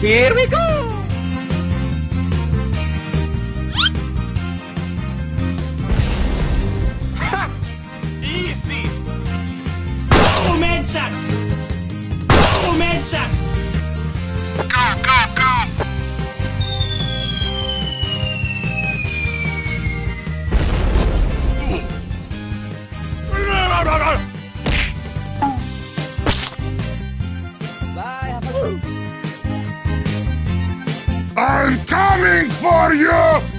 Here we go! Easy! Começa! Começa! I'm coming for you!